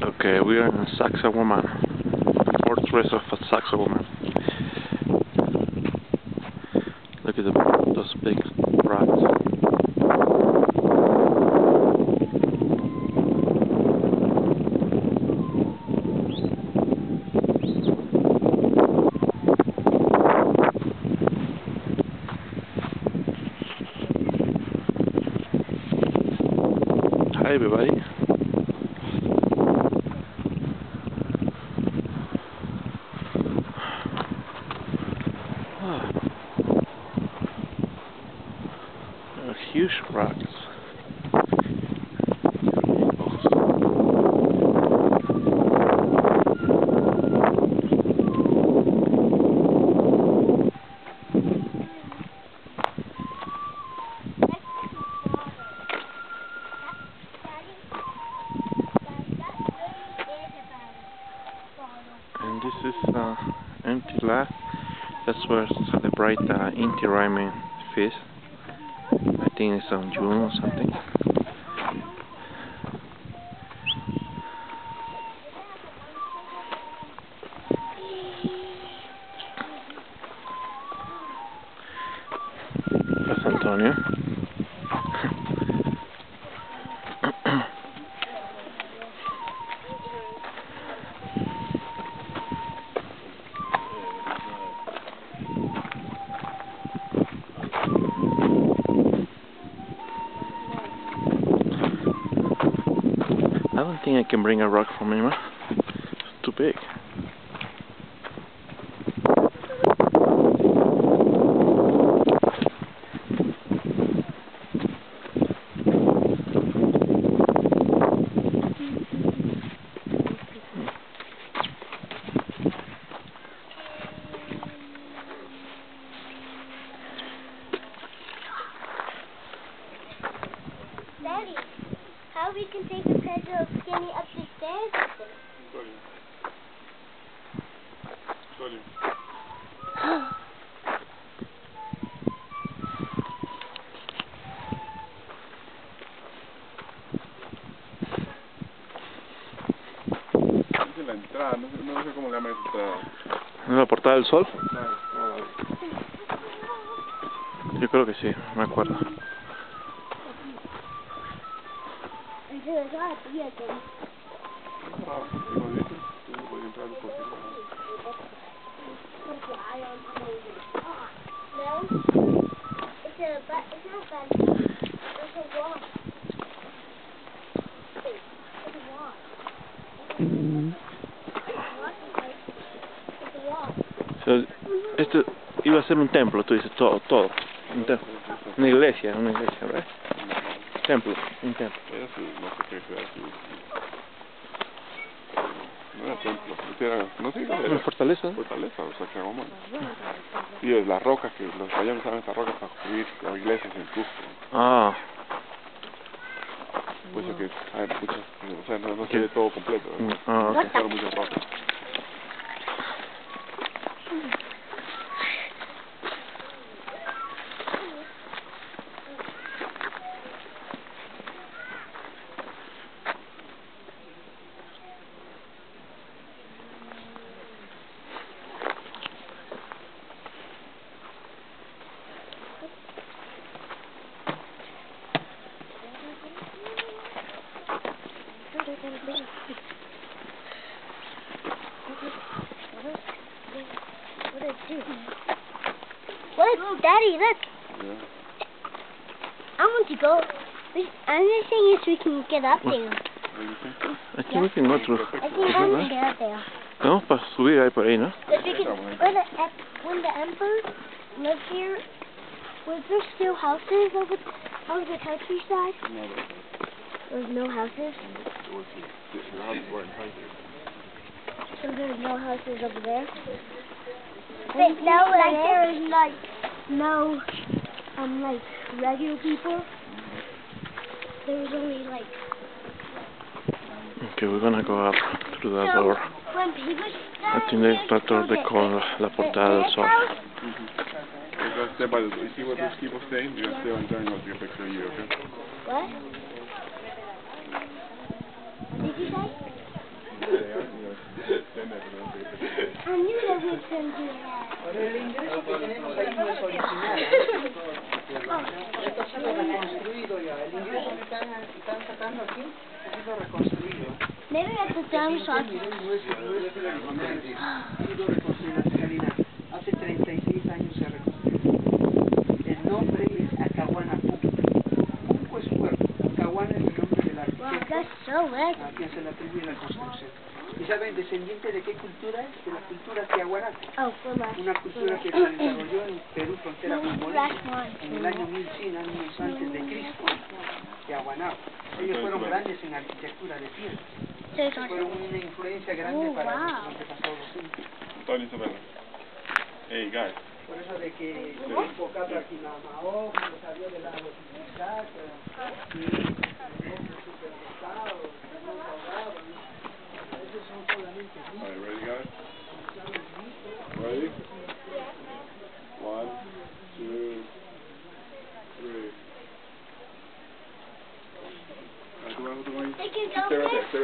Okay, we are in Sacsayhuaman, Fortress of a Saxa Woman. Look at the, those big rocks. Hi everybody. Ah. Huge rocks. And this is uh, empty lot. That's where celebrate the Inti Raymi feast. I think it's on June or something. That's Antonio. I don't think I can bring a rock from Lima. It's too big. Daddy, how we can take a picture of Skinny up the stairs? Sorry. Sorry. Esa es la entrada, no sé, no sé cómo le llaman esa entrada. ¿En la portada del sol? Yo creo que sí, me acuerdo. So, esto iba a ser un templo, tú dices, todo, todo. Una iglesia, una iglesia, ¿verdad? Templo, un templo. Era su, no sé qué era su... No era templo, era, no sé qué Una era. fortaleza. Fortaleza, o sea, que vamos. Y es las rocas, que los españoles usaban estas rocas para construir las iglesias en Cusco. Ah, Por eso que hay muchas, o sea, no, no se ve todo completo. ¿no? ah, ok. Usaron muchas rocas. Daddy, look. Yeah. I want to go. We- I'm just saying if we can get up there. You think? Aquí we can go through. I think I'm gonna get up there. Vamos para subir ahí por ahí, ¿no? We can, when the when the emperor lived here, was there still houses over over the countryside? No, no, There was no houses. it was, the, the houses were in Frankfurt. So there's no houses over there. But no, like there is like no um like regular people. There was only like Okay, we're gonna go up through that so door. when I think they tratar de con la portada del sol. Because step by the, you see what those people saying? You're still enjoying what your picture you, okay? What? What did you say? A mí me Por el ingreso que tenemos ahí no es original. Esto ya lo reconstruido ya. El ingreso que están, están sacando aquí es lo reconstruido. Maybe we have to dump. That's so lit. a quien se le atribuye la construcción. ¿Y saben descendiente de qué cultura es? De la cultura tiahuanaca. Oh, less. Una cultura que se desarrolló en Perú, frontera con Bolivia, en el año 1100 años antes de Cristo, Tiahuanaco. Ellos fueron grandes en arquitectura de piedra. Fueron una influencia grande Oh, para nuestros antepasados. Hey, guys. Por eso de que